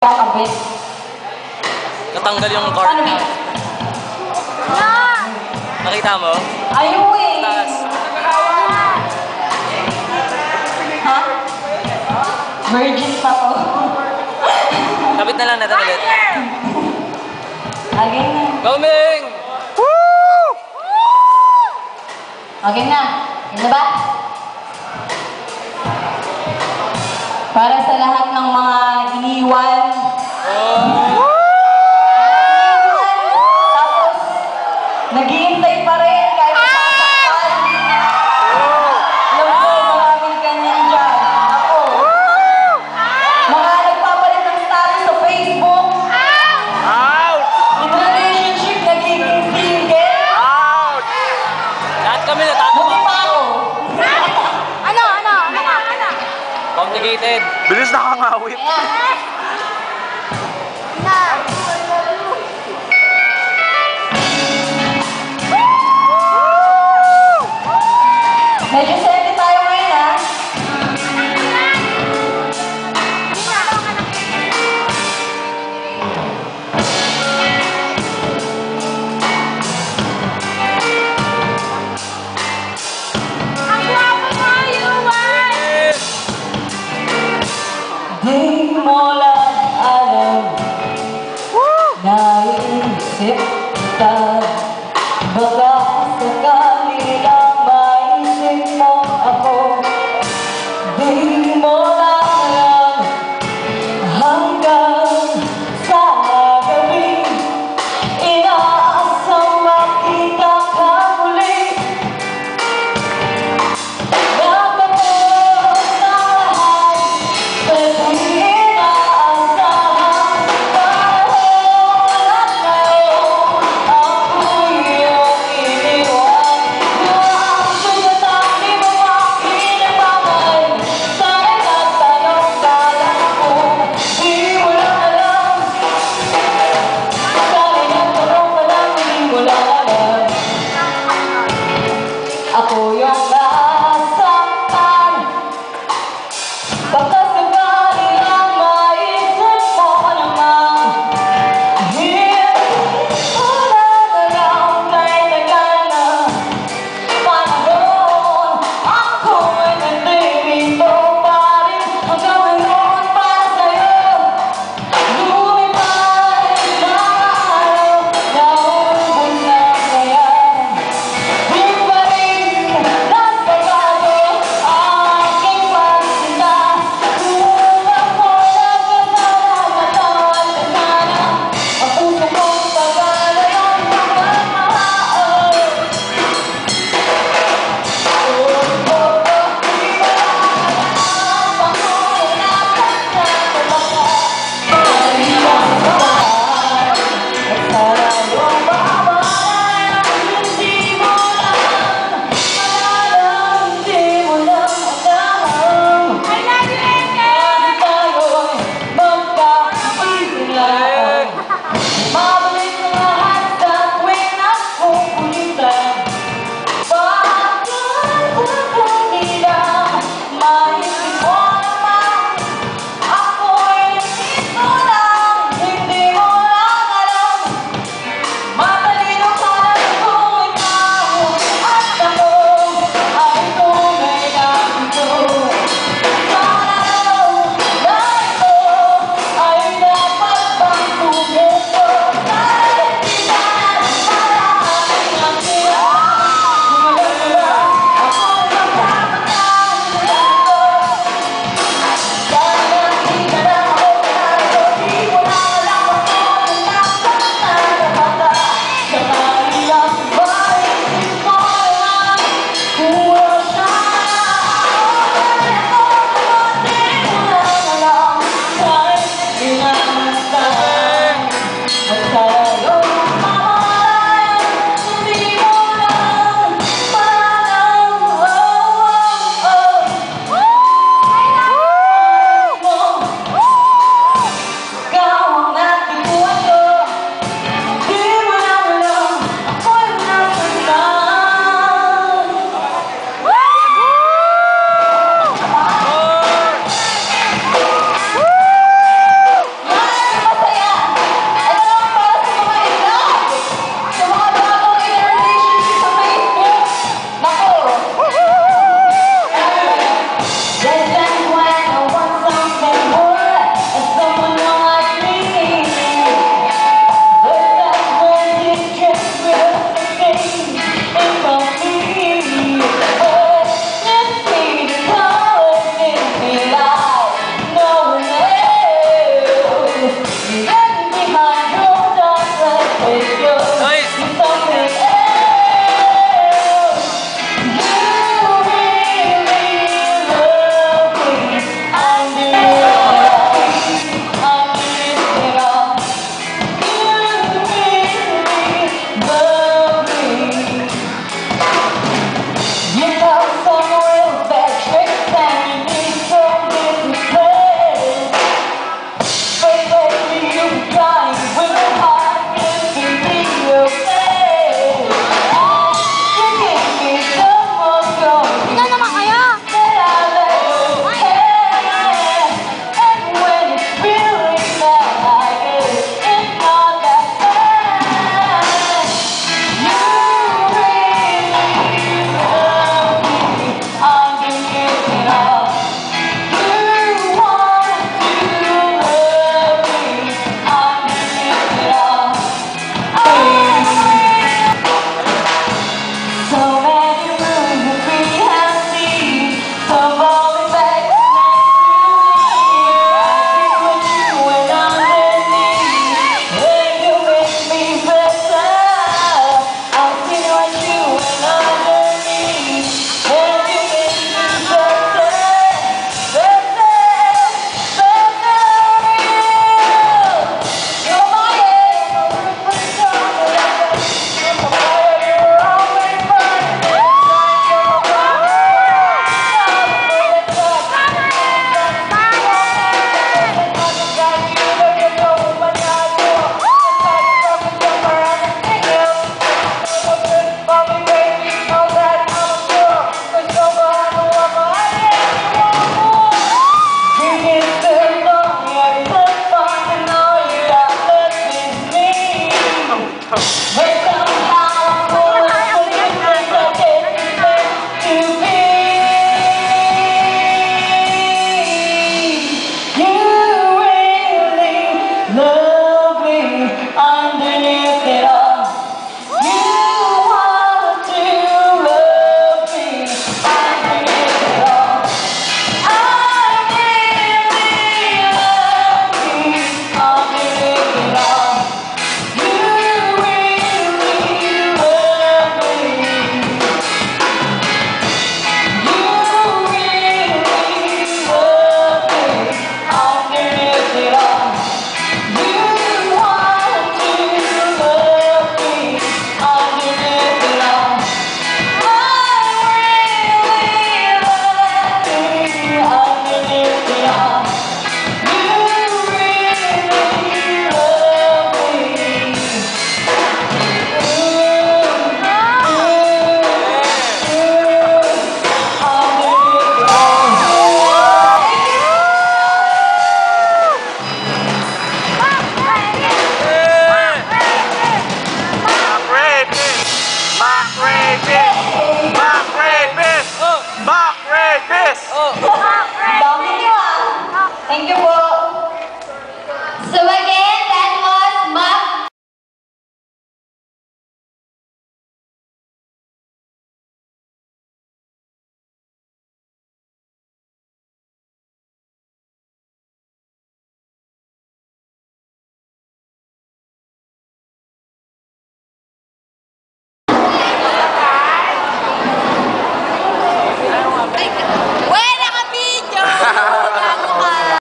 kakabit. Natanggal yung cord. Paano ba? Nakita mo? Ayaw eh. Taas. Ha? Virgin pa to. Kapit na lang natin ulit. Okay na. Goming! Okay na. Yun na ba? Para sa lahat ng mga iniwan. Oh! Tapos, naghihintay pa rin kahit masaktan. Alam ko, maraming ganyan dyan. Ako. Mga nagpapalit ng status sa Facebook. Out! In relationship, nagiging single. Out! Lahat kami. Buti pa ako. Ano, ano, ano ka, ano? Complicated. Bilis nakangawit. Kaya,